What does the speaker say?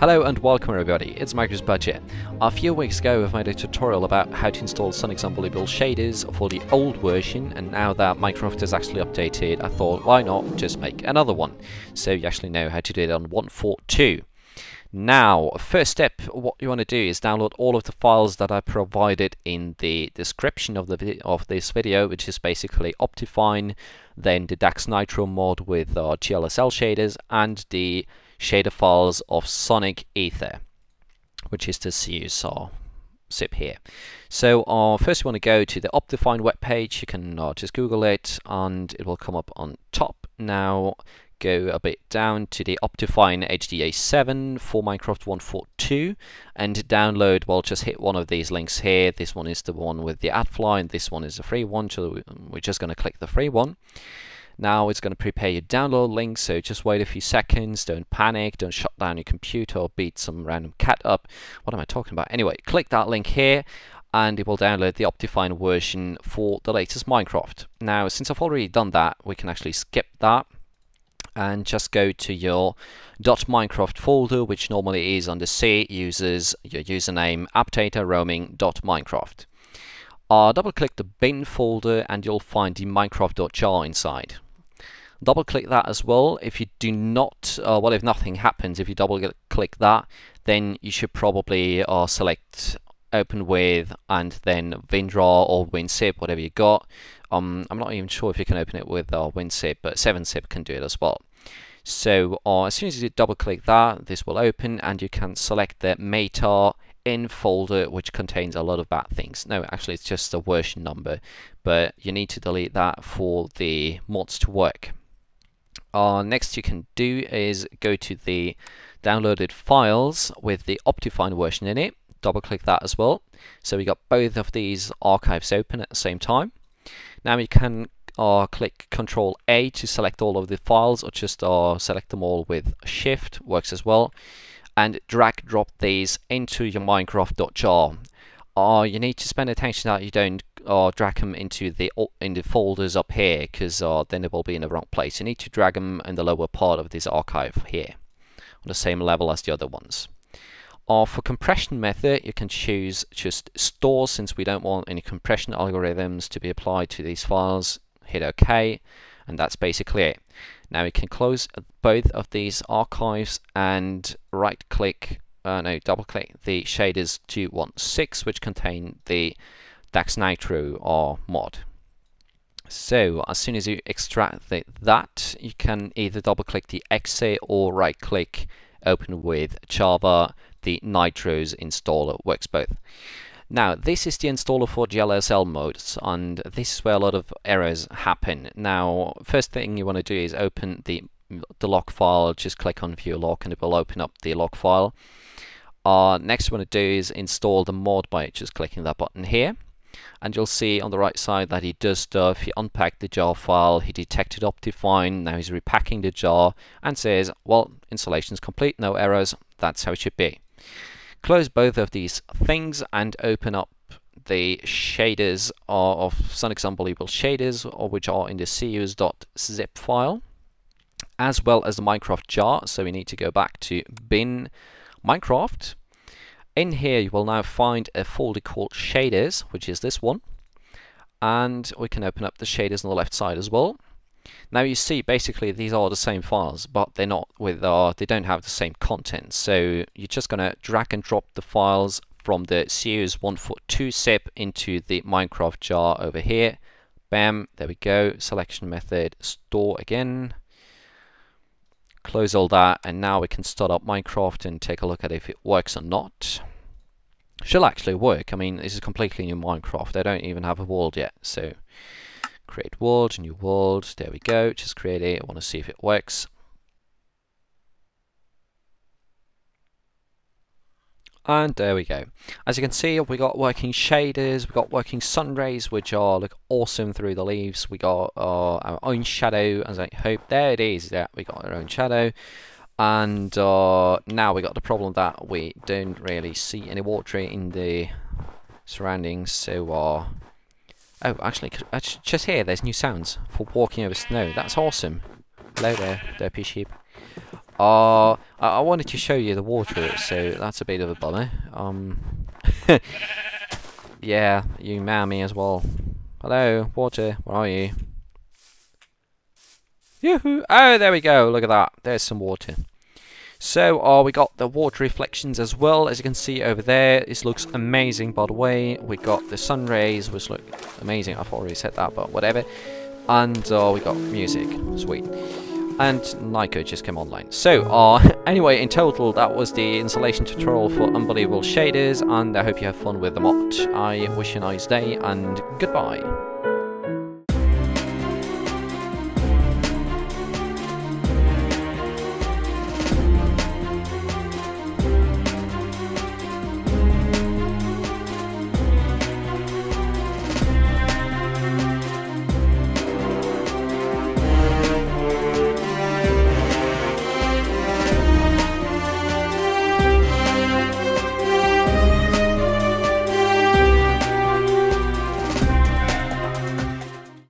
Hello and welcome everybody, it's Migros Budget. A few weeks ago I've made a tutorial about how to install Sonic's Unbelievable Shaders for the old version and now that Minecraft is actually updated I thought why not just make another one. So you actually know how to do it on 1.4.2. Now, first step, what you want to do is download all of the files that I provided in the description of the of this video, which is basically Optifine, then the Dax Nitro mod with uh, GLSL shaders, and the shader files of Sonic Ether, which is the SEUS zip here. So uh, first you want to go to the Optifine webpage, you can uh, just Google it and it will come up on top. Now go a bit down to the Optifine HDA7 for Minecraft 1.4.2 and download, well just hit one of these links here. This one is the one with the AdFly and this one is the free one, so we're just going to click the free one. Now it's going to prepare your download link, so just wait a few seconds, don't panic, don't shut down your computer or beat some random cat up. What am I talking about? Anyway, click that link here and it will download the Optifine version for the latest Minecraft. Now, since I've already done that, we can actually skip that and just go to your .minecraft folder, which normally is under C, uses your username appdata roaming.minecraft. Uh, double click the bin folder and you'll find the minecraft.jar inside double click that as well if you do not uh, well if nothing happens if you double click that then you should probably uh, select open with and then WinRAR or WinZip whatever you got um, I'm not even sure if you can open it with uh, WinZip but 7zip can do it as well so uh, as soon as you double click that this will open and you can select the meta in folder which contains a lot of bad things. No, actually it's just a version number, but you need to delete that for the mods to work. Uh, next you can do is go to the downloaded files with the Optifine version in it. Double click that as well. So we got both of these archives open at the same time. Now you can uh, click Control A to select all of the files or just uh, select them all with Shift, works as well. And drag drop these into your Minecraft.jar. Uh, you need to spend attention that you don't uh, drag them into the in the folders up here because uh, then it will be in the wrong place. You need to drag them in the lower part of this archive here on the same level as the other ones. Uh, for compression method, you can choose just store since we don't want any compression algorithms to be applied to these files. Hit OK, and that's basically it. Now we can close both of these archives and right click uh, no, double click the shaders 216 which contain the Dax Nitro or mod. So as soon as you extract the, that, you can either double click the exe or right click open with Java. The Nitro's installer works both. Now, this is the installer for GLSL modes, and this is where a lot of errors happen. Now, first thing you want to do is open the, the log file, just click on View Log, and it will open up the log file. Uh, next, want to do is install the mod by just clicking that button here and you'll see on the right side that he does stuff. He unpacked the jar file, he detected Optifine, now he's repacking the jar and says, well, installation is complete, no errors, that's how it should be. Close both of these things and open up the shaders of Sonic's Unbelievable Shaders, which are in the SEUS.zip file, as well as the Minecraft jar. So we need to go back to bin Minecraft, in here you will now find a folder called shaders, which is this one. And we can open up the shaders on the left side as well. Now you see basically these are the same files, but they're not with uh, they don't have the same content. So you're just gonna drag and drop the files from the SEUS 1.4.2 zip into the Minecraft jar over here. Bam, there we go. Selection method, store again. Close all that, and now we can start up Minecraft and take a look at if it works or not. Should actually work. I mean, this is completely new Minecraft. I don't even have a world yet, so create world, new world. There we go. Just create it. I want to see if it works. And there we go. As you can see, we got working shaders, we got working sun rays, which are look awesome through the leaves. We got uh, our own shadow, as I hope. There it is. Yeah, we got our own shadow. And uh, now we got the problem that we don't really see any water in the surroundings. So, uh, oh, actually, just here, there's new sounds for walking over snow. That's awesome. Hello there, derpy sheep. Uh, I, I wanted to show you the water, so that's a bit of a bummer. Um, yeah, you mammy as well. Hello, water, where are you? Yoo-hoo! Oh, there we go, look at that. There's some water. So, uh, we got the water reflections as well, as you can see over there. This looks amazing, by the way. We got the sun rays, which look amazing. I've already said that, but whatever. And uh, we got music. Sweet. And Nyko just came online. So, uh, anyway, in total, that was the installation tutorial for Unbelievable Shaders, and I hope you have fun with the mod. I wish you a nice day, and goodbye.